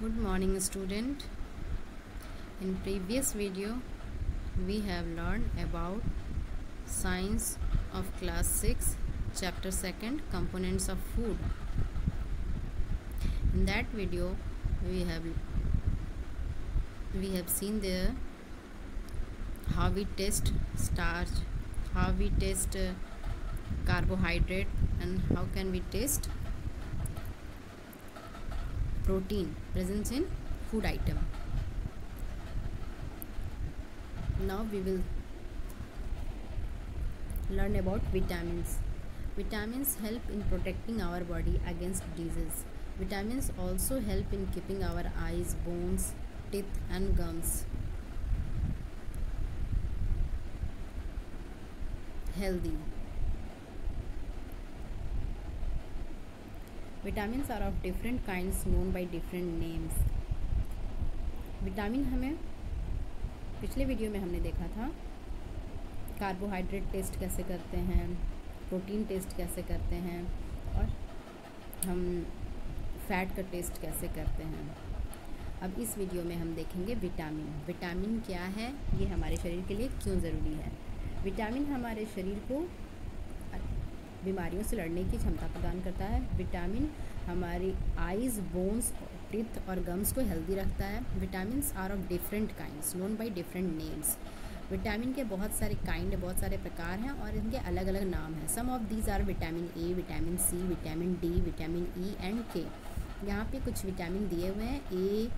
good morning student. In previous video we have learned about science of class 6 chapter 2nd components of food. In that video we have we have seen there how we test starch how we test uh, carbohydrate and how can we test protein present in food item. Now we will learn about vitamins. Vitamins help in protecting our body against disease. Vitamins also help in keeping our eyes bones teeth and gums healthy vitamin are of different kinds known by different names vitamin हमें पिछले video में हमने देखा था। Carbohydrate test कैसे करते हैं? Protein test कैसे करते हैं? और हम फैट का टेस्ट कैसे करते हैं? अब इस वीडियो में हम देखेंगे विटामिन विटामिन क्या है? ये हमारे शरीर के लिए क्यों ज़रूरी है? विटामिन हमारे शरीर को बीमारियों से लड़ने की क्षमता प्रदान करता है। विटामिन हमारी आइज़ बोन्स, टिथ और गम्स को हेल्दी रखता है। Vitamin are of different kinds, known by different names. Vitamin के बहुत सारे काइंड, बहुत सारे प्रकार हैं और इनके अलग अलग नाम हैं। Some of these are vitamin A, vitamin C, vitamin D, vitamin E and K. यहाँ पे कुछ विटामिन दिए हुए हैं, A,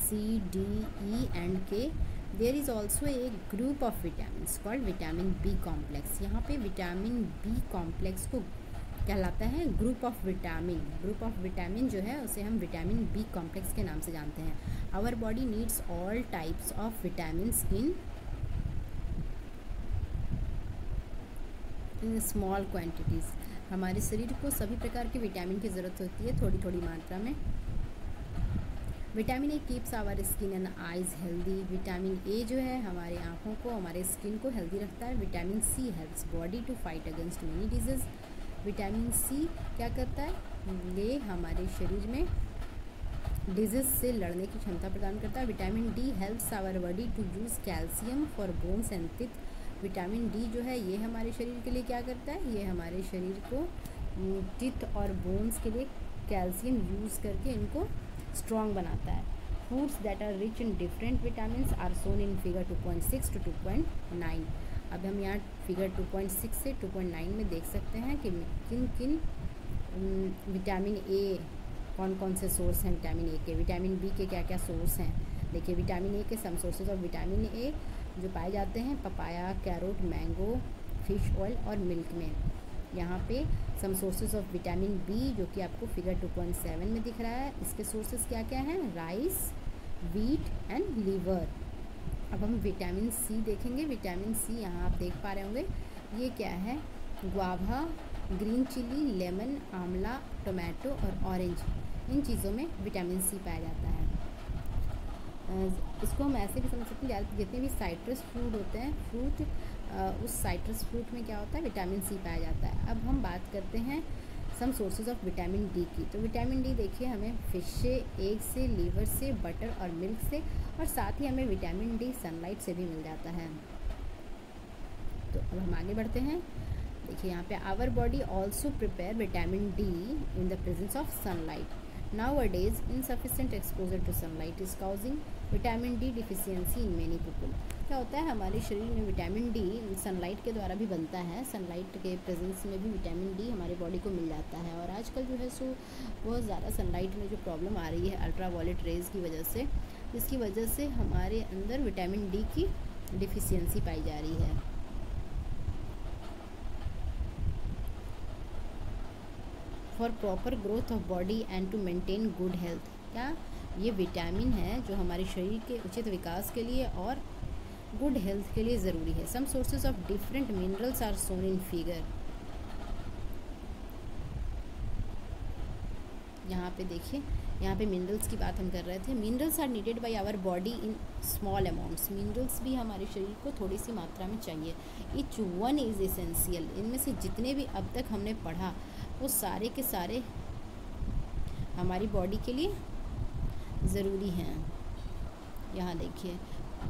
C, D, E and K. There is also a group of vitamin called vitamin B complex यहाँ पे vitamin B complex को कहलाता है group of vitamin group of vitamin जो है, उसे हम विटामिन बी कॉम्प्लेक्स के नाम से जानते हैं। Our body needs all types of vitamin in in small quantities हमारे शरीर को सभी प्रकार के विटामिन की ज़रूरत होती है थोड़ी थोड़ी मात्रा में। Vitamin A keeps our skin and eyes healthy vitamin A जो है हमारे आँखों को, हमारे स्किन को हेल्दी रखता है। Vitamin C helps body to fight against many diseases vitamin C क्या करता है? ये हमारे शरीर में डिज़ीज़ से लड़ने की क्षमता प्रदान करता है। Vitamin D helps our body to use calcium for bones and teeth vitamin D जो है, ये हमारे शरीर के लिए क्या करता है? ये हमारे शरीर को टिथ और बोन्स के लिए कैल्शियम यूज़ करके इनको स्ट्रॉन्ग बनाता है foods that are rich in different vitamin are shown in figure 2.6 to 2.9 अब हम यहाँ फिगर 2.6 से 2.9 में देख सकते हैं कि किन किन विटामिन ए कौन कौन से सोर्स हैं विटामिन ए के। विटामिन बी के क्या क्या सोर्स हैं? देखिए विटामिन ए के some sources of vitamin A जो पाए जाते हैं papaya carrot mango fish oil और मिल्क में। यहाँ पे some sources of vitamin B जो कि आपको फिगर 2.7 में दिख रहा है। इसके सोर्सेज क्या क्या हैं? राइस वीट एंड लीवर अब हम विटामिन सी देखेंगे। विटामिन सी यहाँ आप देख पा रहे होंगे। ये क्या है? Guava green chilli lemon amla tomato और ऑरेंज इन चीज़ों में विटामिन सी पाया जाता है। इसको हम ऐसे भी समझ सकते हैं जितने भी साइट्रस फ्रूट होते हैं फ्रूट उस साइट्रस फ्रूट में क्या होता है? विटामिन सी पाया जाता है। अब हम बात करते हैं some sources of vitamin D की। तो विटामिन डी देखिए हमें फ़िश से एग से लीवर से बटर और मिल्क से और साथ ही हमें विटामिन डी सनलाइट से भी मिल जाता है। तो अब हम आगे बढ़ते हैं। देखिए यहाँ पे our body also prepare vitamin D in the presence of sunlight Nowadays, insufficient exposure to sunlight is causing vitamin D deficiency in many people क्या होता है, हमारे शरीर में विटामिन डी सनलाइट के द्वारा भी बनता है। सनलाइट के प्रेजेंस में भी विटामिन डी हमारे बॉडी को मिल जाता है और आजकल जो है सो, बहुत ज़्यादा सनलाइट में जो प्रॉब्लम आ रही है अल्ट्रा वायलेट रेज़ की वजह से, जिसकी वजह से हमारे अंदर विटामिन डी की डिफिशियंसी पाई जा रही है। For proper growth of body and to maintain good health क्या ये विटामिन है जो हमारे शरीर के उचित विकास के लिए और गुड हेल्थ के लिए ज़रूरी है। Some sources of different minerals are shown in figure यहाँ पे देखिए, यहाँ पे मिनरल्स की बात हम कर रहे थे। Minerals are needed by our body in small amounts minerals भी हमारे शरीर को थोड़ी सी मात्रा में चाहिए। इच वन इज़ एसेंशियल इनमें से जितने भी अब तक हमने पढ़ा, वो सारे के सारे हमारी बॉडी के लिए ज़रूरी हैं। यहाँ देखिए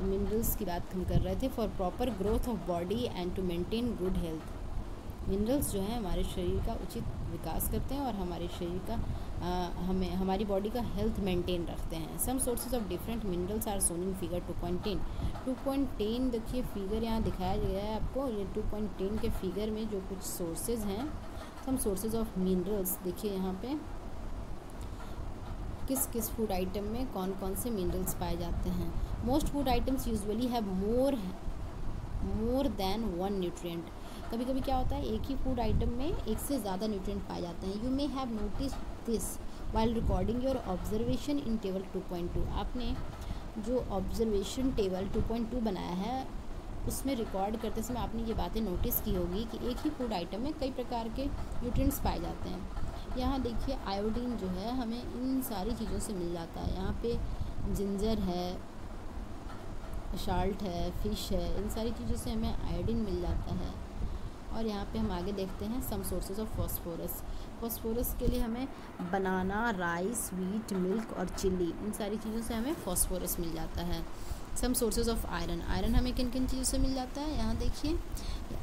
मिनरल्स की बात हम कर रहे थे for proper growth of body and to maintain good health minerals जो हैं हमारे शरीर का उचित विकास करते हैं और हमारे शरीर का आ, हमें हमारी बॉडी का हेल्थ मेंटेन रखते हैं। Some sources of different minerals are shown in figure two point ten two point ten देखिए फिगर यहाँ दिखाया गया है आपको ये टू पॉइंट टेन के फिगर में जो कुछ सोर्सेज हैं सम सोर्सेज ऑफ़ मिनरल्स देखिए यहाँ पे। किस किस फ़ूड आइटम में कौन कौन से मिनरल्स पाए जाते हैं। Most food items usually have more more than one nutrient कभी कभी क्या होता है, एक ही फ़ूड आइटम में एक से ज़्यादा न्यूट्रिएंट पाए जाते हैं। You may have notice this while recording your observation in table 2.2 आपने जो ऑब्जर्वेशन टेबल 2.2 बनाया है, उसमें रिकॉर्ड करते समय आपने ये बातें नोटिस की होगी कि एक ही फ़ूड आइटम में कई प्रकार के न्यूट्रिएंट्स पाए जाते हैं। यहाँ देखिए आयोडीन जो है हमें इन सारी चीज़ों से मिल जाता है। यहाँ पे जिंजर है शाल्ट है फ़िश है, इन सारी चीज़ों से हमें आयोडीन मिल जाता है। और यहाँ पे हम आगे देखते हैं some sources of phosphorus phosphorus के लिए हमें बनाना राइस वीट मिल्क और चिल्ली इन सारी चीज़ों से हमें फॉस्फोरस मिल जाता है। Some sources of iron iron हमें किन किन चीज़ों से मिल जाता है? यहाँ देखिए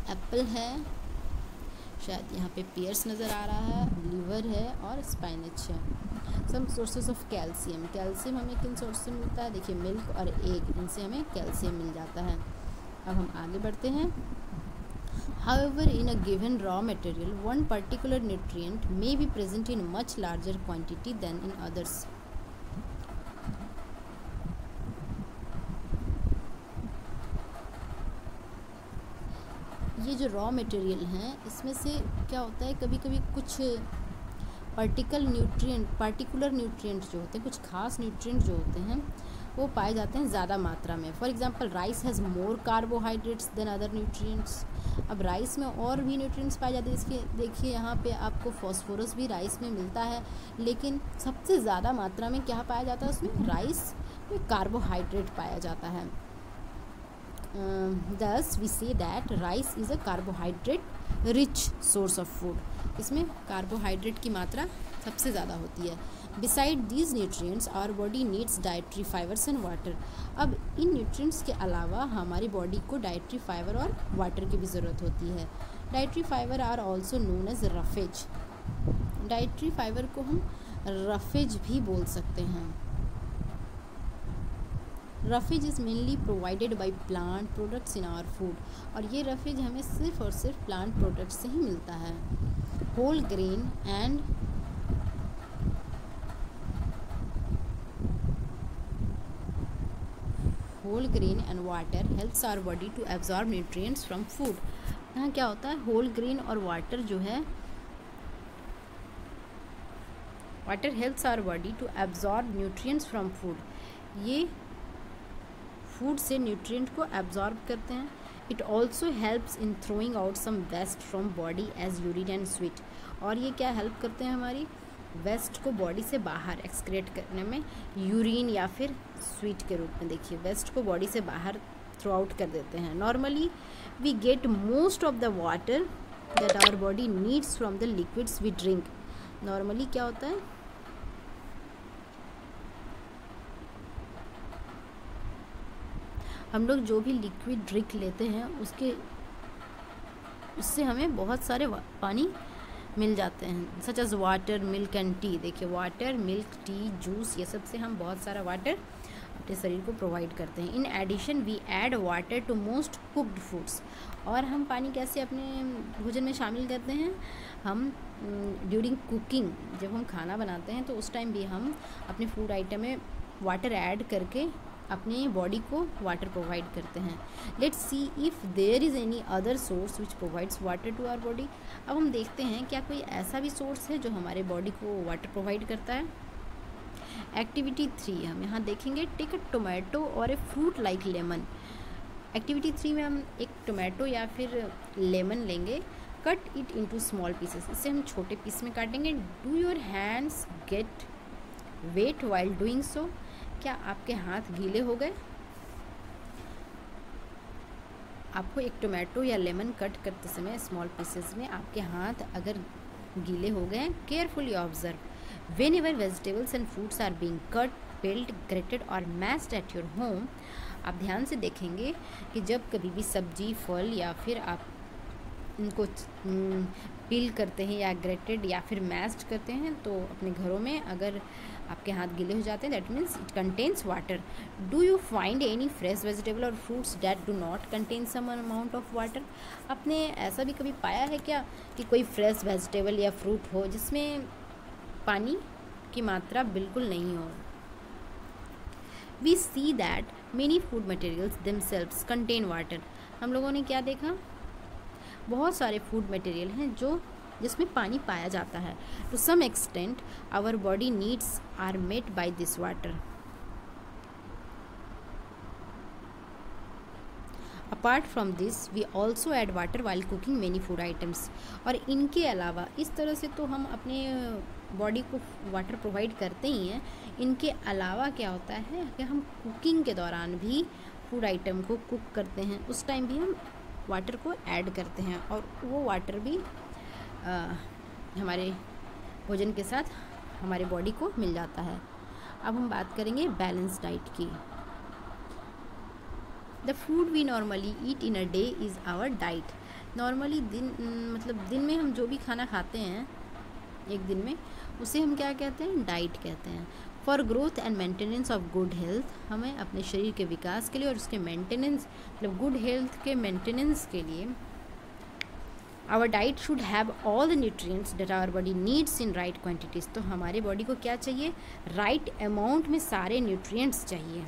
एप्पल है शायद यहाँ पे पेयर्स नज़र आ रहा है लीवर है और स्पाइनच है। Some sources of calcium calcium हमें किन सोर्स से मिलता है? देखिए मिल्क और एग इनसे हमें कैल्शियम मिल जाता है। अब हम आगे बढ़ते हैं। However, in a given raw material, one particular nutrient may be present in much larger quantity than in others. ये जो रॉ मटेरियल हैं, इसमें से क्या होता है कभी कभी कुछ पर्टिकल न्यूट्रिएंट पार्टिकुलर न्यूट्रिएंट जो होते हैं, कुछ खास न्यूट्रिएंट जो होते हैं, वो पाए जाते हैं ज़्यादा मात्रा में। For example rice has more carbohydrates than other nutrients अब राइस में और भी न्यूट्रिएंट्स पाए जाते हैं। इसके, देखिए यहाँ पे आपको फॉस्फोरस भी राइस में मिलता है, लेकिन सबसे ज़्यादा मात्रा में क्या पाया जाता है उसमें? राइस में कार्बोहाइड्रेट पाया जाता है। Thus we see that rice is a carbohydrate rich source of food इसमें कार्बोहाइड्रेट की मात्रा सबसे ज़्यादा होती है। Beside these nutrients our body needs dietary fibres and water अब इन न्यूट्रिएंट्स के अलावा हमारी बॉडी को डाइट्री फाइबर और वाटर की भी ज़रूरत होती है। Dietary fibre are also known as roughage dietary fibre को हम रफेज भी बोल सकते हैं। Roughage is mainly provided by plant products in our food और ये रफेज हमें सिर्फ़ और सिर्फ़ प्लांट प्रोडक्ट्स से ही मिलता है। Whole grain and whole grain and water helps our body to absorb nutrients from food यहाँ क्या होता है? होल ग्रेन और वाटर जो है water helps our body to absorb nutrients from food ये फ़ूड से न्यूट्रिएंट को एब्जॉर्ब करते हैं. It also helps in throwing out some waste from body as urine and sweat और ये क्या हेल्प करते हैं हमारी? वेस्ट को बॉडी से बाहर एक्सक्रेट करने में यूरिन या फिर स्वीट के रूप में देखिए. वेस्ट को बॉडी से बाहर थ्रो आउट कर देते हैं. Normally we get most of the water that our body needs from the liquids we drink normally क्या होता है? हम लोग जो भी लिक्विड ड्रिंक लेते हैं, उसके, उससे हमें बहुत सारे पानी मिल जाते हैं such as water milk and tea देखिए वाटर मिल्क टी जूस ये सबसे हम बहुत सारा वाटर अपने शरीर को प्रोवाइड करते हैं। In addition we add water to most cooked foods और हम पानी कैसे अपने भोजन में शामिल करते हैं? हम ड्यूरिंग कुकिंग जब हम खाना बनाते हैं तो उस टाइम भी हम अपने फ़ूड आइटम में वाटर ऐड करके अपने बॉडी को वाटर प्रोवाइड करते हैं। Let see if there is any other source which provides water to our body अब हम देखते हैं, क्या कोई ऐसा भी सोर्स है जो हमारे बॉडी को वाटर प्रोवाइड करता है? एक्टिविटी थ्री हम यहाँ देखेंगे take a tomato or a fruit like lemon activity three में हम एक टोमेटो या फिर लेमन लेंगे। Cut it into small pieces इसे हम छोटे पीस में काटेंगे। Do your hands get wet while doing so क्या आपके हाथ गीले हो गए? आपको एक टोमेटो या लेमन कट करते समय स्मॉल पीसेस में आपके हाथ अगर गीले हो गए carefully observe whenever vegetables and fruits are being cut peeled grated और मैस्ड एट योर होम आप ध्यान से देखेंगे कि जब कभी भी सब्ज़ी, फल या फिर आप इनको पील करते हैं या ग्रेटेड या फिर मैस्ड करते हैं तो अपने घरों में अगर आपके हाथ गीले हो जाते हैं that means it contains water do you find any fresh vegetable or fruits that do not contain some amount of water आपने ऐसा भी कभी पाया है क्या कि कोई फ्रेश वेजिटेबल या फ्रूट हो जिसमें पानी की मात्रा बिल्कुल नहीं हो? We see that many food materials themselves contain water हम लोगों ने क्या देखा? बहुत सारे फ़ूड मटेरियल हैं जो जिसमें पानी पाया जाता है। To some extent our body needs are met by this water apart from this we also add water while cooking many food items और इनके अलावा, इस तरह से तो हम अपने बॉडी को वाटर प्रोवाइड करते ही हैं। इनके अलावा क्या होता है कि हम कुकिंग के दौरान भी फ़ूड आइटम को कुक करते हैं। उस टाइम भी हम वाटर को ऐड करते हैं और वो वाटर भी आ, हमारे भोजन के साथ हमारे बॉडी को मिल जाता है। अब हम बात करेंगे बैलेंस डाइट की। The food we normally eat in a day is our diet normally दिन मतलब दिन में हम जो भी खाना खाते हैं एक दिन में उसे हम क्या कहते हैं? डाइट कहते हैं। For growth and maintenance of good health हमें अपने शरीर के विकास के लिए और उसके मेंटेनेंस मतलब गुड हेल्थ के मेंटेनेंस के लिए our diet should have all the nutrients that our body needs in right quantities तो हमारे बॉडी को क्या चाहिए? राइट right अमाउंट में सारे न्यूट्रिएंट्स चाहिए।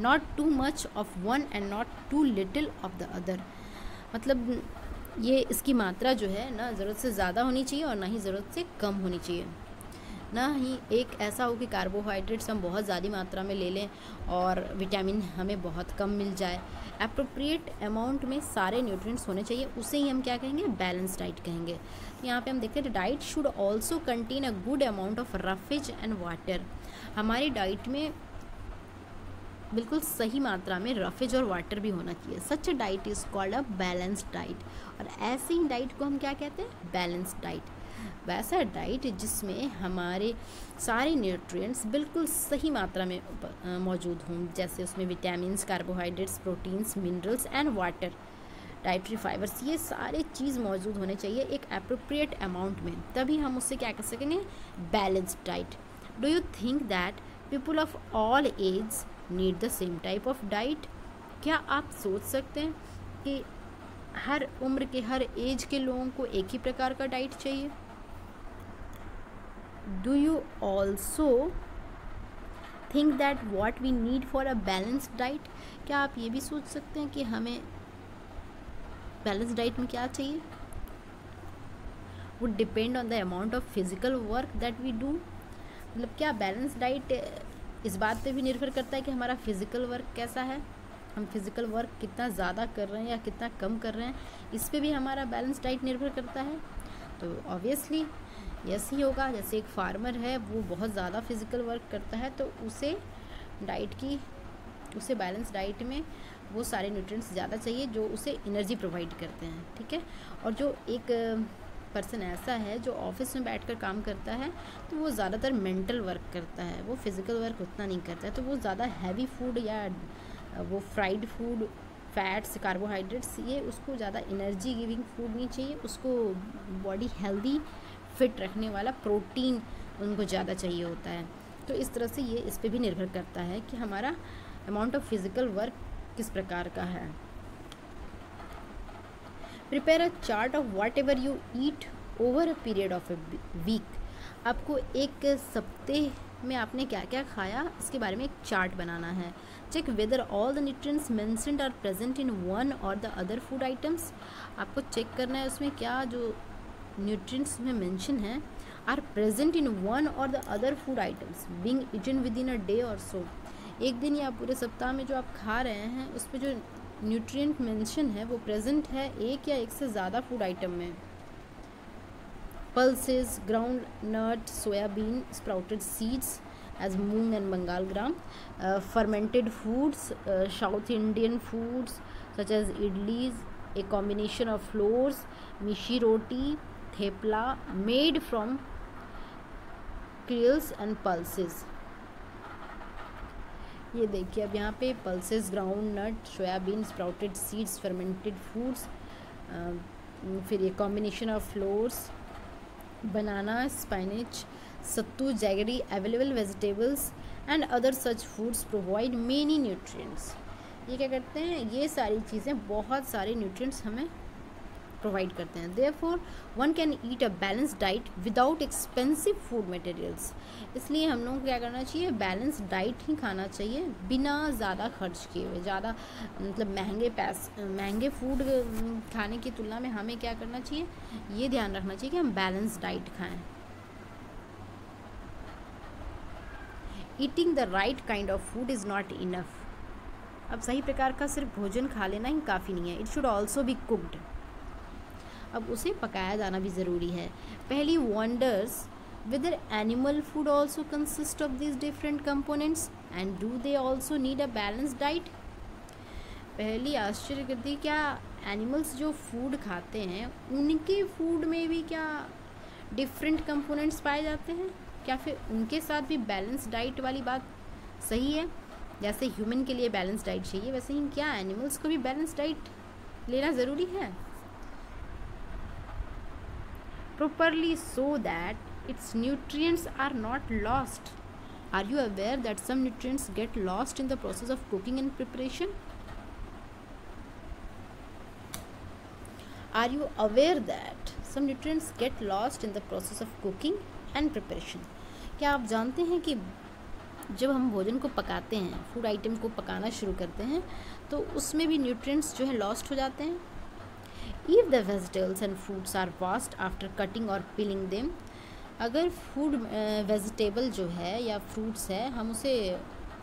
Not too much of one and not too little of the other मतलब ये इसकी मात्रा जो है ना, ज़रूरत से ज़्यादा होनी चाहिए और ना ही ज़रूरत से कम होनी चाहिए। ना ही एक ऐसा हो कि कार्बोहाइड्रेट्स हम बहुत ज़्यादा मात्रा में ले लें और विटामिन हमें बहुत कम मिल जाए। अप्रोप्रिएट अमाउंट में सारे न्यूट्रिएंट्स होने चाहिए, उसे ही हम क्या कहेंगे? बैलेंस डाइट कहेंगे। यहाँ पे हम देखते हैं diet should also contain a good amount of roughage and water हमारी डाइट में बिल्कुल सही मात्रा में रफेज और वाटर भी होना चाहिए। Such diet is called a balanced diet और ऐसी डाइट को हम क्या कहते हैं? बैलेंस्ड डाइट वैसा डाइट जिसमें हमारे सारे न्यूट्रिएंट्स बिल्कुल सही मात्रा में मौजूद हों, जैसे उसमें vitamins carbohydrates proteins minerals and water dietary fibres ये सारे चीज़ मौजूद होने चाहिए एक अप्रोप्रिएट अमाउंट में। तभी हम उससे क्या कर सकेंगे? Balanced diet do you think that people of all age need the same type of diet क्या आप सोच सकते हैं कि हर उम्र के, हर एज के लोगों को एक ही प्रकार का डाइट चाहिए? Do you also think that what we need for a balance diet क्या आप ये भी सोच सकते हैं कि हमें बैलेंस डाइट में क्या चाहिए? Would depend on the amount of physical work that we do मतलब क्या बैलेंस डाइट इस बात पे भी निर्भर करता है कि हमारा फ़िज़िकल वर्क कैसा है? हम फ़िज़िकल वर्क कितना ज़्यादा कर रहे हैं या कितना कम कर रहे हैं? इस पर भी हमारा बैलेंस डाइट निर्भर करता है। तो ऑब्वियसली यस ही होगा। जैसे एक फार्मर है, वो बहुत ज़्यादा फ़िज़िकल वर्क करता है तो उसे डाइट की, उसे बैलेंस डाइट में वो सारे न्यूट्रिएंट्स ज़्यादा चाहिए जो उसे एनर्जी प्रोवाइड करते हैं, ठीक है? और जो एक पर्सन ऐसा है जो ऑफ़िस में बैठकर काम करता है तो वो ज़्यादातर मेंटल वर्क करता है। वो फ़िज़िकल वर्क उतना नहीं करता है तो वो ज़्यादा हैवी फ़ूड या वो फ्राइड फ़ूड फैट्स कार्बोहाइड्रेट्स ये उसको ज़्यादा एनर्जी गिविंग फ़ूड नहीं चाहिए, उसको बॉडी हेल्दी फिट रखने वाला प्रोटीन उनको ज़्यादा चाहिए होता है। तो इस तरह से ये इस पर भी निर्भर करता है कि हमारा अमाउंट ऑफ़ फ़िज़िकल वर्क किस प्रकार का है। Prepare a chart of whatever you eat over a period of a week आपको एक सप्ताह में आपने क्या क्या खाया, इसके बारे में एक चार्ट बनाना है। Check whether all the nutrients mentioned are present in one or the other food items आपको चेक करना है उसमें क्या जो न्यूट्रिएंट्स में मेंशन है are present in one or the other food items being eaten within a day और सो एक दिन या पूरे सप्ताह में जो आप खा रहे हैं, उस पर जो न्यूट्रिएंट मेंशन है, वो प्रेजेंट है एक या एक से ज़्यादा फ़ूड आइटम में. Pulses groundnut soyabean sprouted seeds as moong and Bengal gram fermented foods South Indian foods such as idlis a combination of flours missi roti thepla made from cereals and pulses ये देखिए अब यहाँ पे pulses groundnut soyabean sprouted seeds fermented foods फिर ये combination of flours banana spinach sattu jaggery available vegetables and other such foods provide many nutrients ये क्या करते हैं? ये सारी चीज़ें, बहुत सारे न्यूट्रिएंट्स हमें प्रोवाइड करते हैं। Therefore one can eat a balance diet without expensive food materials इसलिए हम लोग को क्या करना चाहिए? बैलेंस डाइट ही खाना चाहिए बिना ज़्यादा खर्च किए हुए, ज़्यादा मतलब महँगे पैस, महँगे फ़ूड खाने की तुलना में हमें क्या करना चाहिए? ये ध्यान रखना चाहिए कि हम बैलेंस डाइट खाएँ। Eating the right kind of food is not enough अब सही प्रकार का सिर्फ़ भोजन खा लेना ही काफ़ी नहीं है। It should also be cooked अब उसे पकाया जाना भी ज़रूरी है। पहली wonders whether animal food also consist of this different components and do they also need a balance diet पहली आश्चर्य करती क्या एनिमल्स जो फ़ूड खाते हैं, उनके फ़ूड में भी क्या डिफरेंट कंपोनेंट्स पाए जाते हैं? क्या फिर उनके साथ भी बैलेंस डाइट वाली बात सही है? जैसे ह्यूमन के लिए बैलेंस डाइट चाहिए, वैसे ही क्या एनिमल्स को भी बैलेंस डाइट लेना ज़रूरी है? Properly so that its nutrients are not lost. Are you aware that some nutrients get lost in the process of cooking and preparation? Are you aware that some nutrients get lost in the process of cooking and preparation? क्या आप जानते हैं कि जब हम भोजन को पकाते हैं फ़ूड आइटम को पकाना शुरू करते हैं तो उसमें भी न्यूट्रिएंट्स जो है लॉस्ट हो जाते हैं if the vegetables and fruits are washed after cutting or peeling them, अगर फ़ूड वेजिटेबल जो है या फ्रूट्स है, हम उसे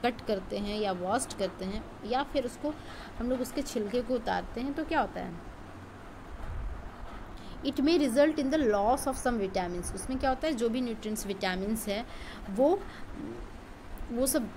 कट करते हैं या वॉस्ट करते हैं या फिर उसको हम लोग उसके छिलके को उतारते हैं तो क्या होता है? It may result in the loss of some vitamin उसमें क्या होता है? जो भी न्यूट्रिएंट्स विटामिन है, वो वो सब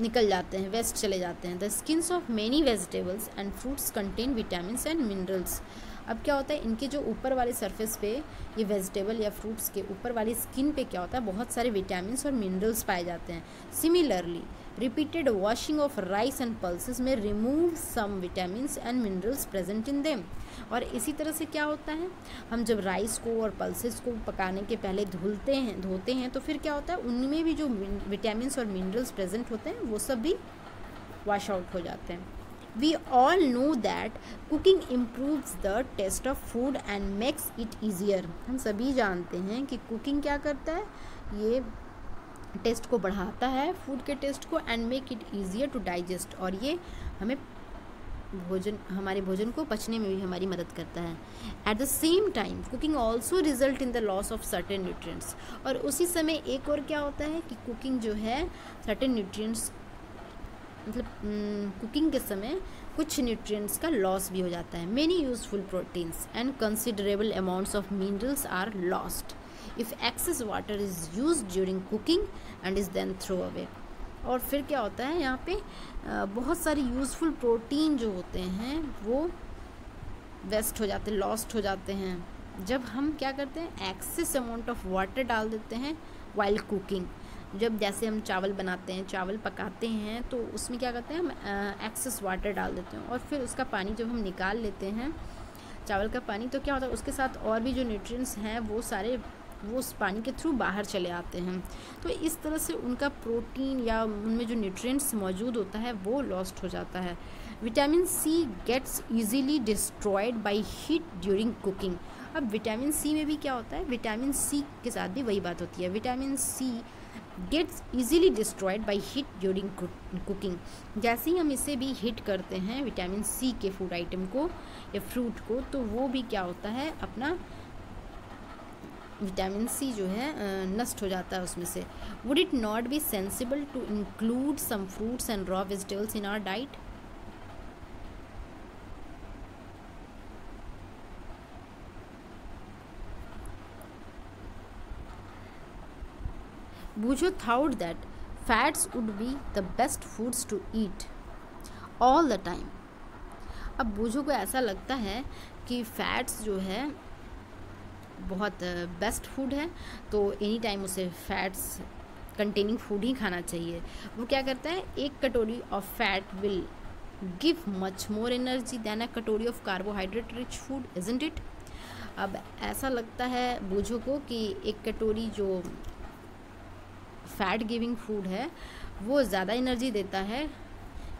निकल जाते हैं वेस्ट चले जाते हैं। The skins of many vegetables and fruits contain vitamin and minerals अब क्या होता है, इनके जो ऊपर वाले सरफेस पे, ये वेजिटेबल या फ्रूट्स के ऊपर वाली स्किन पे क्या होता है, बहुत सारे विटामिन और मिनरल्स पाए जाते हैं। Similarly repeated washing of rice and pulses may remove some vitamin and minerals present in them और इसी तरह से क्या होता है? हम जब राइस को और पल्सेस को पकाने के पहले धुलते हैं, धोते हैं तो फिर क्या होता है? उनमें भी जो विटामिन और मिनरल्स प्रेजेंट होते हैं, वो सब भी वॉश आउट हो जाते हैं। We all know that cooking improves the taste of food and makes it easier हम सभी जानते हैं कि कुकिंग क्या करता है? ये टेस्ट को बढ़ाता है फ़ूड के टेस्ट को and make it easier to digest और ये हमें भोजन, हमारे भोजन को पचने में भी हमारी मदद करता है। At the same time cooking also result in the loss of certain nutrients और उसी समय एक और क्या होता है कि कुकिंग जो है सर्टेन न्यूट्रिएंट्स मतलब कुकिंग के समय कुछ न्यूट्रिएंट्स का लॉस भी हो जाता है। Many useful proteins and considerable amounts of minerals are lost if excess water is use during cooking and is then throw away और फिर क्या होता है यहाँ पे बहुत सारे यूज़फुल प्रोटीन जो होते हैं, वो वेस्ट हो जाते लॉस्ट हो जाते हैं। जब हम क्या करते हैं एक्सेस अमाउंट ऑफ़ वाटर डाल देते हैं वाइल कुकिंग जब जैसे हम चावल बनाते हैं, चावल पकाते हैं तो उसमें क्या करते हैं, हम एक्सेस वाटर डाल देते हैं। और फिर उसका पानी जब हम निकाल लेते हैं, चावल का पानी तो क्या होता है, उसके साथ और भी जो न्यूट्रिएंट्स हैं, वो सारे वो उस पानी के थ्रू बाहर चले आते हैं। तो इस तरह से उनका प्रोटीन या उनमें जो न्यूट्रिएंट्स मौजूद होता है, वो लॉस्ट हो जाता है। Vitamin C gets easily destroyed by heat during cooking अब विटामिन सी में भी क्या होता है? विटामिन सी के साथ भी वही बात होती है। Vitamin C gets easily destroyed by heat during cooking जैसे ही हम इसे भी हीट करते हैं, विटामिन सी के फ़ूड आइटम को या फ्रूट को तो वो भी क्या होता है? अपना विटामिन सी जो है नष्ट हो जाता है उसमें से would it not be sensible to include some fruits and raw vegetables in our diet Bujo thought that fats would be the best foods to eat all the time. अब बूझो को ऐसा लगता है कि फैट्स जो है बहुत बेस्ट फ़ूड है तो एनी टाइम उसे फैट्स कंटेनिंग फ़ूड ही खाना चाहिए। वो क्या करता है, एक katori of fat will give much more energy than a katori of carbohydrate rich food isn't it अब ऐसा लगता है बूझो को कि एक कटोरी जो फैट गिविंग फ़ूड है, वो ज़्यादा एनर्जी देता है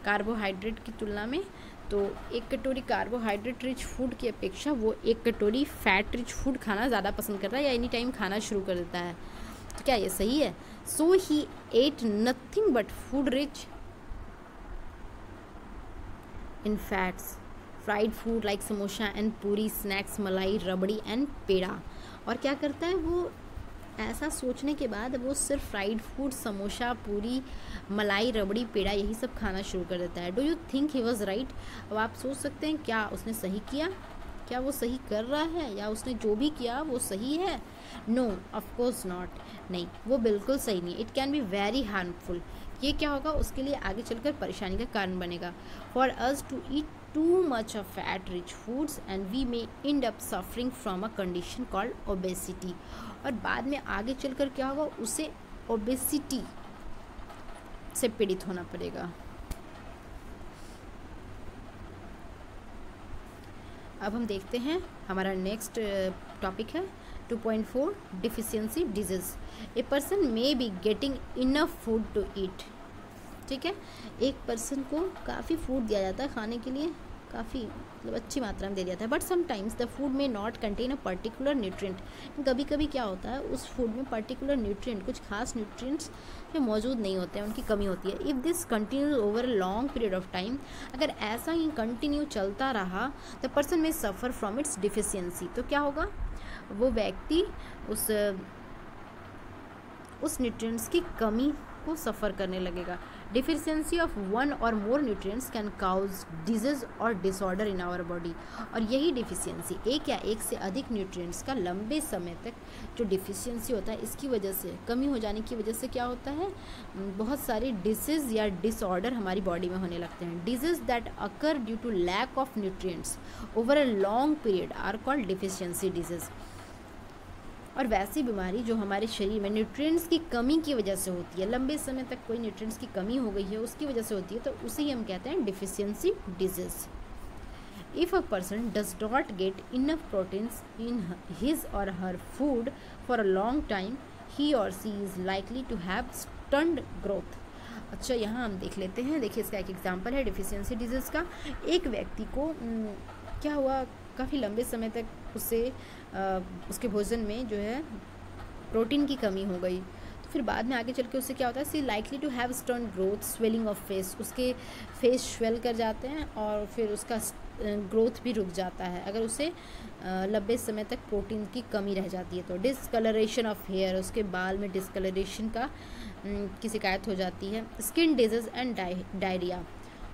कार्बोहाइड्रेट की तुलना में। तो एक कटोरी कार्बोहाइड्रेट रिच फ़ूड की अपेक्षा वो एक कटोरी फैट रिच फ़ूड खाना ज़्यादा पसंद करता है या एनी टाइम खाना शुरू कर देता है। तो क्या ये सही है? So he ate nothing but food rich in fats fried food like samosa and puri snacks malai rabri and पेड़ा और क्या करता है वो ऐसा सोचने के बाद वो सिर्फ़ फ्राइड फ़ूड समोसा, पूरी, मलाई, रबड़ी, पेड़ा, यही सब खाना शुरू कर देता है। Do you think he was right अब आप सोच सकते हैं, क्या उसने सही किया? क्या वो सही कर रहा है? या उसने जो भी किया, वो सही है? नो ऑफकोर्स नॉट नहीं, वो बिल्कुल सही नहीं। It can be very harmful ये क्या होगा? उसके लिए आगे चलकर परेशानी का कारण बनेगा। For us to eat too much of fat rich foods and we may end up suffering from a condition called obesity. और बाद में आगे चलकर क्या होगा? उसे ओबेसिटी से पीड़ित होना पड़ेगा। अब हम देखते हैं, हमारा नेक्स्ट टॉपिक है 2.4 deficiency disease a person may be getting enough food to eat ठीक है? एक पर्सन को काफ़ी फ़ूड दिया जाता है खाने के लिए, काफ़ी मतलब अच्छी मात्रा में दे दिया जाता है। But sometimes the food may not contain a particular nutrient कभी कभी क्या होता है, उस फ़ूड में पर्टिकुलर न्यूट्रिएंट कुछ खास न्यूट्रिएंट्स जो मौजूद नहीं होते हैं, उनकी कमी होती है। If this continue over a long period of time अगर ऐसा ही कंटिन्यू चलता रहा द पर्सन में सफ़र फ्रॉम इट्स डिफिशियंसी तो क्या होगा? वो व्यक्ति उस उस न्यूट्रिएंट्स की कमी को सफ़र करने लगेगा। Deficiency of one or more nutrients can cause disease or disorder in our body और यही डिफिशियंसी एक या एक से अधिक न्यूट्रिएंट्स का लंबे समय तक जो डिफिशियंसी होता है, इसकी वजह से, कमी हो जाने की वजह से क्या होता है? बहुत सारे डिसीज़ या डिसऑर्डर हमारी बॉडी में होने लगते हैं। Disease that occur due to lack of nutrients over a long period are called deficiency disease और वैसी बीमारी जो हमारे शरीर में न्यूट्रिएंट्स की कमी की वजह से होती है। लंबे समय तक कोई न्यूट्रिएंट्स की कमी हो गई है, उसकी वजह से होती है तो उसे ही हम कहते हैं deficiency disease if a person does not get enough proteins in his or her food for a long time he or she is likely to have stunted growth अच्छा यहाँ हम देख लेते हैं। देखिए, इसका एक एग्ज़ाम्पल है डिफिशियंसी डिज़ीज़ का। एक व्यक्ति को क्या हुआ? काफ़ी लंबे समय तक उससे उसके भोजन में जो है, प्रोटीन की कमी हो गई। तो फिर बाद में आगे चल के उससे क्या होता है she likely to have stunted growth swelling of face उसके फेस स्वेल कर जाते हैं और फिर उसका ग्रोथ भी रुक जाता है। अगर उसे लंबे समय तक प्रोटीन की कमी रह जाती है तो डिसकलरेशन ऑफ़ हेयर उसके बाल में डिसकलरेशन का की शिकायत हो जाती है। स्किन डिज़ीज़ एंड डायरिया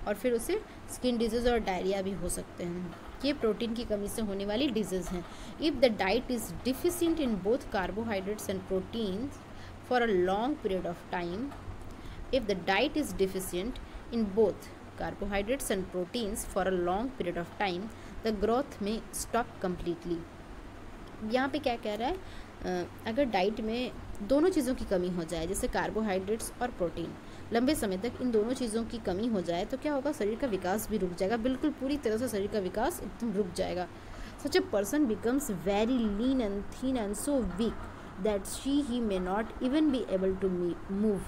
और फिर उसे स्किन डिज़ीज़ और डायरिया भी हो सकते हैं। ये प्रोटीन की कमी से होने वाली डिज़ीज़ हैं। If the diet is deficient in both carbohydrates and protein for a long period of time if the diet is deficient in both carbohydrates and proteins for a long period of time the growth may stop completely यहाँ पे क्या कह रहा है? अगर diet में दोनों चीज़ों की कमी हो जाए, जैसे कार्बोहाइड्रेट्स और प्रोटीन लंबे समय तक इन दोनों चीज़ों की कमी हो जाए तो क्या होगा? शरीर का विकास भी रुक जाएगा। बिल्कुल पूरी तरह से शरीर का विकास एकदम रुक जाएगा। Such a person becomes very lean and thin and so weak that she he may not even be able to move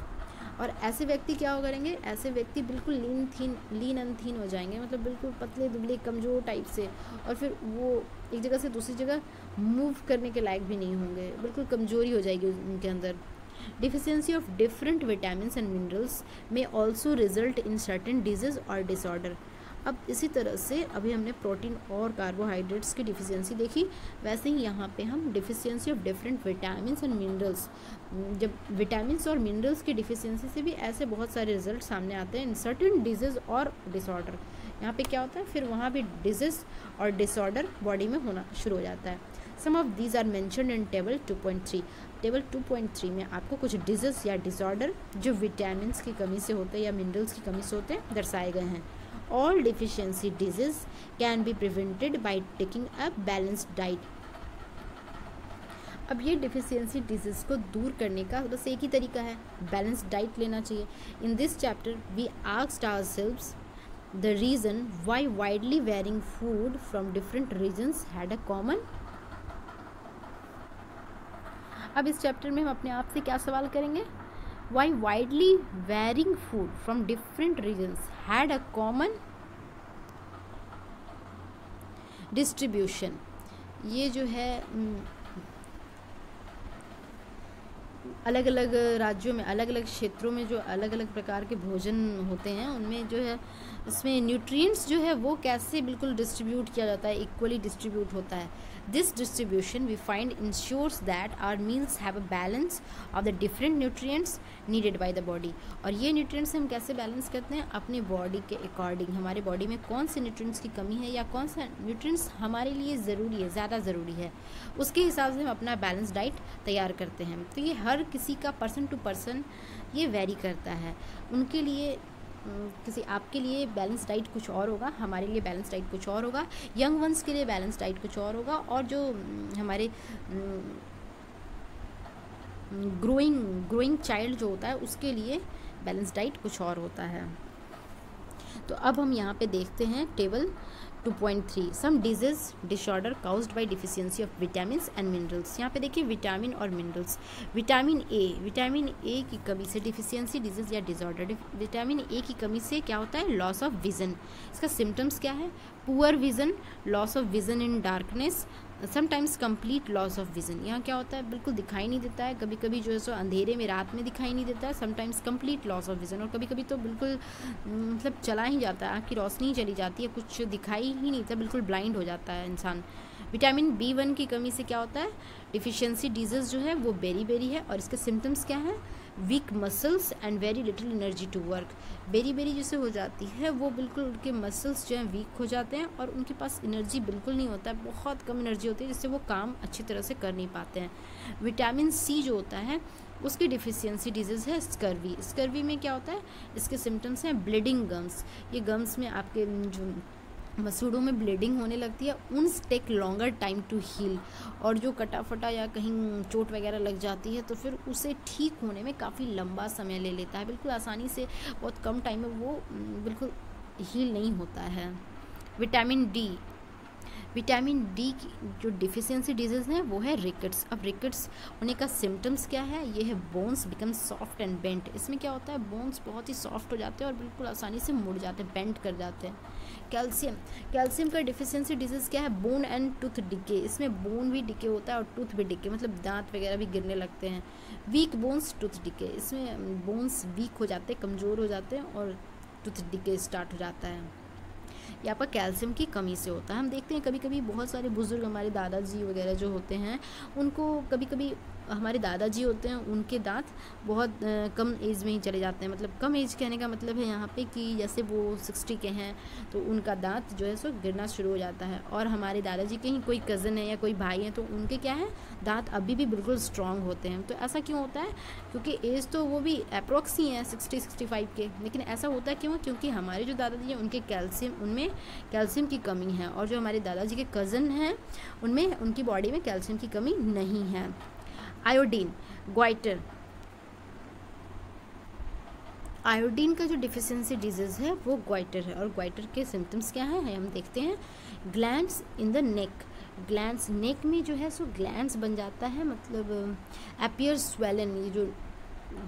और ऐसे व्यक्ति क्या हो करेंगे? ऐसे व्यक्ति बिल्कुल lean thin lean and thin हो जाएँगे। मतलब बिल्कुल पतले, दुबले, कमज़ोर टाइप से। और फिर वो एक जगह से दूसरी जगह मूव करने के लायक भी नहीं होंगे। बिल्कुल कमज़ोरी हो जाएगी उनके अंदर। Deficiency of different vitamins and minerals may also result in certain disease or disorder. अब इसी तरह से अभी हमने प्रोटीन और कार्बोहाइड्रेट्स की डिफिशियंसी देखी। वैसे ही यहाँ पे हम deficiency of different vitamin and minerals जब विटामिन और मिनरल्स की डिफिशियंसी से भी ऐसे बहुत सारे रिज़ल्ट सामने आते हैं in certain disease or disorder यहाँ पे क्या होता है? फिर वहाँ भी डिज़ीज़ और डिसऑर्डर बॉडी में होना शुरू हो जाता है। Some of these are mention in table two point three table 2.3 में आपको कुछ डिज़ीज़ या डिसऑर्डर जो विटामिन की कमी से होते हैं या मिनरल्स की कमी से होते हैं, दर्शाए गए हैं। All deficiency disease can be prevented by taking a balanced diet अब ये डिफिशियंसी डिज़ीज़ को दूर करने का बस एक ही तरीका है बैलेंस डाइट लेना चाहिए। In this chapter we asked ourselves the reason why widely varying food from different regions had a common अब इस चैप्टर में हम अपने आप से क्या सवाल करेंगे? Why widely varying food from different regions had a common distribution ये जो है अलग अलग राज्यों में अलग अलग क्षेत्रों में जो अलग अलग प्रकार के भोजन होते हैं, उनमें जो है इसमें न्यूट्रिएंट्स जो है वो कैसे बिल्कुल डिस्ट्रीब्यूट किया जाता है इक्वली डिस्ट्रीब्यूट होता है। This distribution we find ensures that our meals have a balance of the different nutrients needed by the body और ये न्यूट्रिएंट्स हम कैसे बैलेंस करते हैं? अपने बॉडी के अकॉर्डिंग हमारे बॉडी में कौन से न्यूट्रिएंट्स की कमी है या कौन सा न्यूट्रिएंट्स हमारे लिए ज़रूरी है, ज़्यादा ज़रूरी है? उसके हिसाब से हम अपना बैलेंस डाइट तैयार करते हैं। तो ये हर किसी का पर्सन टू पर्सन ये वेरी करता है। उनके लिए किसी आपके लिए बैलेंस डाइट कुछ और होगा, हमारे लिए बैलेंस डाइट कुछ और होगा यंग वंस के लिए बैलेंस डाइट कुछ और होगा, और जो हमारे ग्रोइंग ग्रोइंग चाइल्ड जो होता है, उसके लिए बैलेंस डाइट कुछ और होता है। तो अब हम यहाँ पे देखते हैं table 2.3 some disease disorder caused by deficiency of vitamin and minerals यहाँ पे देखिए विटामिन और minerals vitamin A vitamin A की कमी से डिफिशियंसी डिज़ीज़ या डिसऑर्डर विटामिन ए की कमी से क्या होता है? लॉस ऑफ़ विजन इसका सिम्टम्स क्या है? Poor vision loss of vision in darkness sometimes complete loss of vision यहाँ क्या होता है? बिल्कुल दिखाई नहीं देता है। कभी कभी जो है सो अंधेरे में, रात में दिखाई नहीं देता है। Sometimes complete loss of vision और कभी कभी तो बिल्कुल मतलब चला ही जाता है। आँख की रोशनी चली जाती है। कुछ दिखाई ही नहीं देता। बिल्कुल ब्लाइंड हो जाता है इंसान। विटामिन बी वन की कमी से क्या होता है? डिफिशियंसी डिज़ीज़ जो है वो बेरी बेरी है। और इसके सिम्टम्स क्या हैं? Weak muscles and very little energy to work beriberi जैसे हो जाती है, वो बिल्कुल उनके मसल्स जो हैं वीक हो जाते हैं और उनके पास एनर्जी बिल्कुल नहीं होता है। बहुत कम एनर्जी होती है जिससे वो काम अच्छी तरह से कर नहीं पाते हैं। विटामिन सी जो होता है, उसकी डिफिशियंसी डिज़ीज़ है स्कर्वी स्कर्वी में क्या होता है? इसके सिम्टम्स हैं ब्लीडिंग गम्स ये गम्स में आपके जो मसूड़ों में ब्लीडिंग होने लगती है उन take longer time to heal और जो कटाफटा या कहीं चोट वगैरह लग जाती है तो फिर उसे ठीक होने में काफ़ी लंबा समय ले लेता है। बिल्कुल आसानी से बहुत कम टाइम में वो बिल्कुल हील नहीं होता है। विटामिन डी विटामिन डी की जो डिफिशियंसी डिज़ीज़ है, वो है रिकट्स अब रिकट्स होने का सिम्टम्स क्या है? ये है bones become soft and bent इसमें क्या होता है? बोन्स बहुत ही सॉफ्ट हो जाते हैं और बिल्कुल आसानी से मुड़ जाते हैं बेंट कर जाते हैं। कैल्शियम कैल्शियम का डिफिशियंसी डिज़ीज़ क्या है? बोन एंड टूथ डिके इसमें बोन भी डिके होता है और टूथ भी डिके मतलब दांत वगैरह भी गिरने लगते हैं। वीक बोन्स टूथ डिके इसमें बोन्स वीक हो जाते हैं, कमज़ोर हो जाते हैं और टूथ डिके स्टार्ट हो जाता है। यहाँ पर कैल्शियम की कमी से होता है। हम देखते हैं कभी कभी बहुत सारे बुज़ुर्ग हमारे दादाजी वगैरह जो होते हैं, उनको कभी कभी हमारे दादाजी होते हैं, उनके दांत बहुत कम एज में ही चले जाते हैं। मतलब कम एज कहने का मतलब है यहाँ पे कि जैसे वो सिक्सटी के हैं तो उनका दांत जो है सो गिरना शुरू हो जाता है। और हमारे दादाजी के ही कोई कज़न है या कोई भाई है तो उनके क्या है, दांत अभी भी बिल्कुल स्ट्रांग होते हैं। तो ऐसा क्यों होता है? क्योंकि एज तो वो भी अप्रोक्स ही हैं सिक्सटी सिक्सटी फाइव के। लेकिन ऐसा होता है क्यों? क्योंकि हमारे जो दादाजी हैं, उनके कैल्शियम उनमें कैल्शियम की कमी है। और जो हमारे दादाजी के कज़न हैं, उनमें, उनकी बॉडी में कैल्शियम की कमी नहीं है। आयोडीन ग्वाइटर आयोडीन का जो डिफिशियंसी डिज़ीज़ है, वो ग्वाइटर है। और ग्वाइटर के सिम्टम्स क्या हैं हम देखते हैं। Glands in the neck glands neck में जो है, सो ग्लैंड्स बन जाता है मतलब एपियर स्वेलन ये जो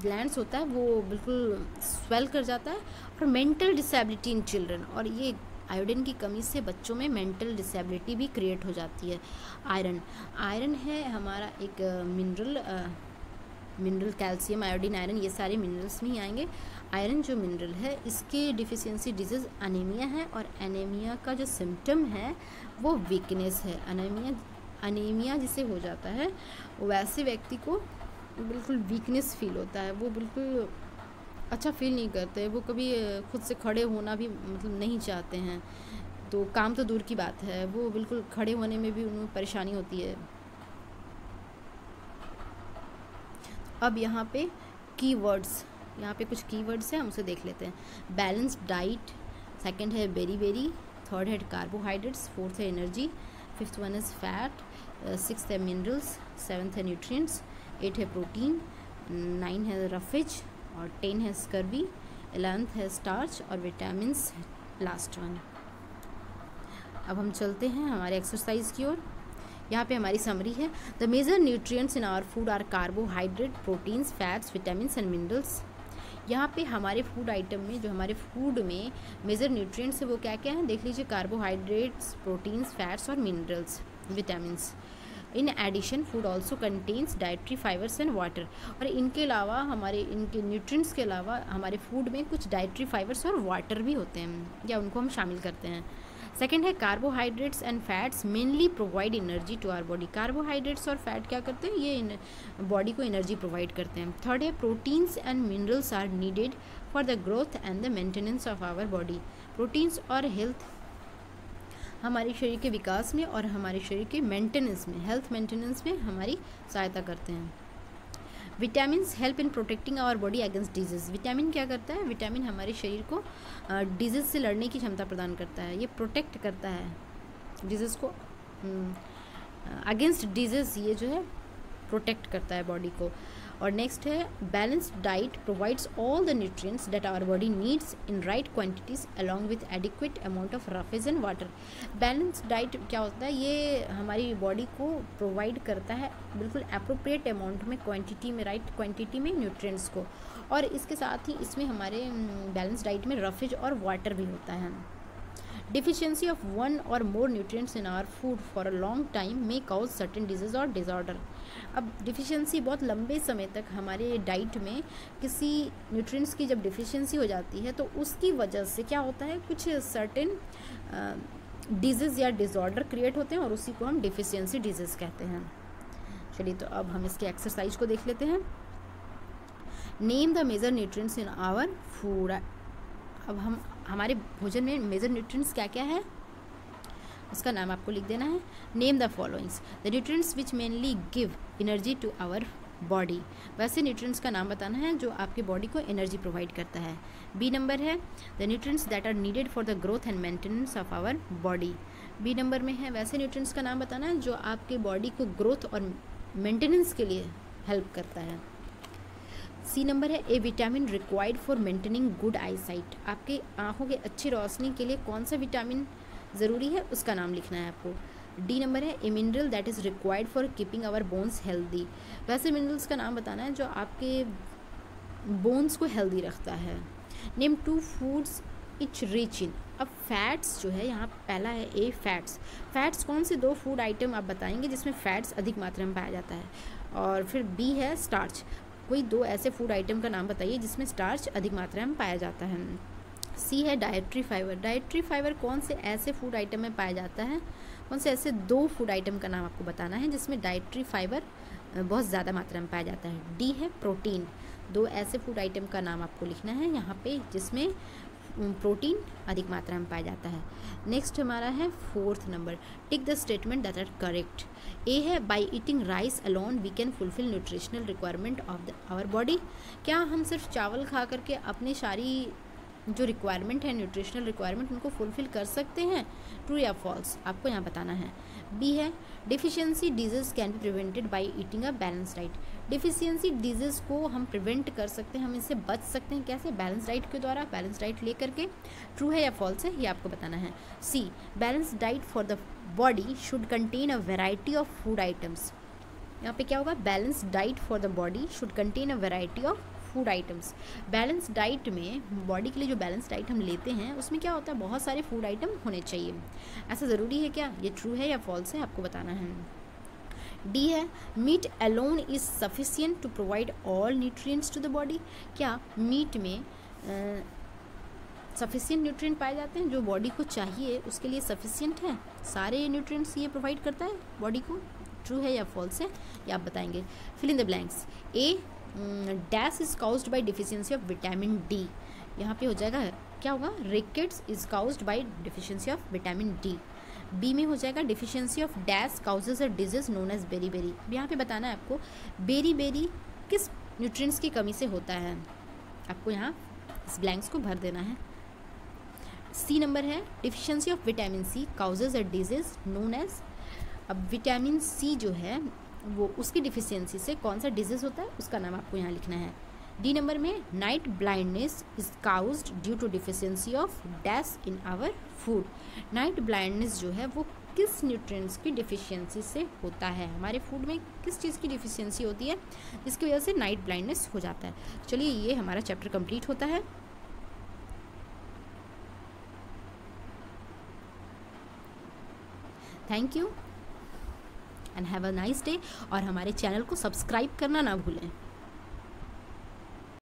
ग्लैंड्स होता है, वो बिल्कुल स्वेल कर जाता है। और मेंटल डिसेबिलिटी इन चिल्ड्रन और ये आयोडीन की कमी से बच्चों में मेंटल डिसेबिलिटी भी क्रिएट हो जाती है। आयरन। आयरन है हमारा एक mineral mineral calcium, iodine iron, ये सारे मिनरल्स में ही आएँगे। आयरन जो मिनरल है, इसके डिफिशियंसी डिज़ीज़ अनेमिया है और एनेमिया का जो सिम्टम है, वो वीकनेस है। अनेमिया अनेमिया जिसे हो जाता है, वैसे व्यक्ति को बिल्कुल वीकनेस फील होता है। वो बिल्कुल अच्छा फील नहीं करते, वो कभी खुद से खड़े होना भी मतलब नहीं चाहते हैं। तो काम तो दूर की बात है, वो बिल्कुल खड़े होने में भी उन्हें परेशानी होती है। अब यहाँ पे कीवर्ड्स यहाँ पे कुछ कीवर्ड्स हैं, हम उसे देख लेते हैं। बैलेंस्ड डाइट सेकंड है बेरी बेरी थर्ड है कार्बोहाइड्रेट्स फोर्थ है energy fifth one is fat six है मिनरल्स सेवन्थ है न्यूट्रिएंट्स एट है प्रोटीन नाइन है रफेज और टेन है स्कर्बी एलेवंथ है स्टार्च और विटामिन लास्ट वन अब हम चलते हैं हमारे एक्सरसाइज की ओर। यहाँ पे हमारी समरी है। The major nutrients in our food are carbohydrate proteins fats vitamin and minerals यहाँ पे हमारे फ़ूड आइटम में, जो हमारे फ़ूड में मेजर न्यूट्रिएंट्स है, वो क्या क्या है? देख लीजिए कार्बोहाइड्रेट्स प्रोटीन्स फैट्स और minerals vitamin in addition food also contains dietary fibres and water और इनके अलावा हमारे, इनके न्यूट्रिएंट्स के अलावा हमारे फ़ूड में कुछ डाइट्री फाइबर्स और वाटर भी होते हैं, या उनको हम शामिल करते हैं। सेकेंड है carbohydrates and fats mainly provide energy to our body carbohydrates और फैट क्या करते हैं? ये बॉडी को एनर्जी प्रोवाइड करते हैं। थर्ड है proteins and minerals are needed for the growth and the maintenance of our body proteins और हेल्थ हमारे शरीर के विकास में और हमारे शरीर के मेंटेनेंस में हेल्थ मेंटेनेंस में हमारी सहायता करते हैं। Vitamin help in protecting our body against disease vitamin क्या करता है? विटामिन हमारे शरीर को डिज़ीज़ से लड़ने की क्षमता प्रदान करता है। ये प्रोटेक्ट करता है डिज़ीज़ को। अगेंस्ट डिज़ीज़ ये जो है प्रोटेक्ट करता है बॉडी को। और नेक्स्ट है balanced diet provides all the nutrients that our body needs in right quantities along with adequate amount of roughage and water balance diet क्या होता है? ये हमारी बॉडी को प्रोवाइड करता है बिल्कुल अप्रोप्रिएट अमाउंट में क्वांटिटी में राइट right क्वांटिटी में न्यूट्रिएंट्स को। और इसके साथ ही इसमें हमारे बैलेंस हम्म, डाइट में रफेज और वाटर भी होता है। डिफिशियंसी ऑफ़ वन और more nutrients in our food for a long time may cause certain disease और डिजॉर्डर अब डिफिशियंसी बहुत लंबे समय तक हमारे डाइट में किसी न्यूट्रिएंट्स की जब डिफिशियंसी हो जाती है तो उसकी वजह से क्या होता है? कुछ सर्टेन डिज़ीज़ या डिज़ॉर्डर क्रिएट होते हैं और उसी को हम डिफिशियंसी डिज़ीज़ कहते हैं। चलिए तो अब हम इसके एक्सरसाइज को देख लेते हैं। Name the major nutrients in our food अब हम हमारे भोजन में मेजर न्यूट्रिएंट्स क्या क्या है? उसका नाम आपको लिख देना है। Name the followings the nutrients which mainly give energy to our body वैसे न्यूट्रिएंट्स का नाम बताना है जो आपके बॉडी को एनर्जी प्रोवाइड करता है। बी नंबर है the nutrients that are needed for the growth and maintenance of our body B number में है वैसे न्यूट्रिएंट्स का नाम बताना है जो आपके बॉडी को ग्रोथ और मेंटेनेंस के लिए हेल्प करता है। सी नंबर है a vitamin required for maintaining good eyesight आपके आँखों के अच्छी रोशनी के लिए कौन सा विटामिन ज़रूरी है? उसका नाम लिखना है आपको। डी नंबर है a mineral that is required for keeping our bones healthy वैसे मिनरल्स का नाम बताना है जो आपके बोन्स को हेल्दी रखता है। Name two foods each rich in अब फैट्स जो है, यहाँ पहला है ए फैट्स फैट्स कौन से दो फ़ूड आइटम आप बताएँगे जिसमें फैट्स अधिक मात्रा में पाया जाता है? और फिर बी है स्टार्च कोई दो ऐसे फ़ूड आइटम का नाम बताइए जिसमें स्टार्च अधिक मात्रा में पाया जाता है। सी है डाइट्री फाइबर डाइट्री फाइबर कौन से ऐसे फ़ूड आइटम में पाया जाता है? कौन से ऐसे दो फ़ूड आइटम का नाम आपको बताना है जिसमें डायट्री फाइबर बहुत ज़्यादा मात्रा में पाया जाता है? डी है प्रोटीन दो ऐसे फ़ूड आइटम का नाम आपको लिखना है यहाँ पे जिसमें प्रोटीन अधिक मात्रा में पाया जाता है। नेक्स्ट हमारा है fourth number tick the statement that are correct A है by eating rice alone we can fulfil nutritional requirement of the our body क्या हम सिर्फ़ चावल खा करके अपनी सारी जो रिक्वायरमेंट है न्यूट्रिशनल रिक्वायरमेंट उनको फुलफिल कर सकते हैं? ट्रू या फॉल्स आपको यहाँ बताना है। बी है deficiency disease can be prevented by eating a balance diet deficiency disease को हम प्रिवेंट कर सकते हैं, हम इससे बच सकते हैं कैसे? बैलेंस डाइट के द्वारा बैलेंस डाइट ले करके ट्रू है या फॉल्स है, ये आपको बताना है। C balance diet for the body should contain a variety of food items यहाँ पे क्या होगा? Balance diet for the body should contain a variety of food items balance diet में बॉडी के लिए जो बैलेंस डाइट हम लेते हैं, उसमें क्या होता है? बहुत सारे फ़ूड आइटम होने चाहिए। ऐसा ज़रूरी है क्या? ये ट्रू है या फॉल्स है? आपको बताना है। डी है meat alone is sufficient to provide all nutrients to the body क्या मीट में सफिशियंट न्यूट्रिएंट पाए जाते हैं? जो बॉडी को चाहिए, उसके लिए सफिशियंट है? सारे न्यूट्रिएंट्स ये प्रोवाइड करता है बॉडी को? ट्रू है या फॉल्स है? या आप बताएँगे। Fill in the blanks A dash is caused by deficiency of vitamin D यहाँ पे हो जाएगा, क्या होगा? Rickets is caused by deficiency of vitamin D B में हो जाएगा deficiency of dash causes a disease known as beriberi यहाँ पे बताना है आपको बेरी बेरी किस न्यूट्रिएंट्स की कमी से होता है? आपको यहाँ इस ब्लैंक्स को भर देना है। सी नंबर है deficiency of vitamin C causes a disease known as अब विटामिन सी जो है, वो उसकी डिफिशियंसी से कौन सा डिज़ीज़ होता है, उसका नाम आपको यहाँ लिखना है। डी नंबर में night blindness is caused due to deficiency of dash in our food night blindness जो है, वो किस न्यूट्रिएंट्स की डिफिशियंसी से होता है? हमारे फ़ूड में किस चीज़ की डिफिशियंसी होती है? जिसकी वजह से नाइट ब्लाइंडनेस हो जाता है। चलिए, ये हमारा चैप्टर कंप्लीट होता है। Thank you and have a nice day और हमारे चैनल को सब्सक्राइब करना ना भूलें।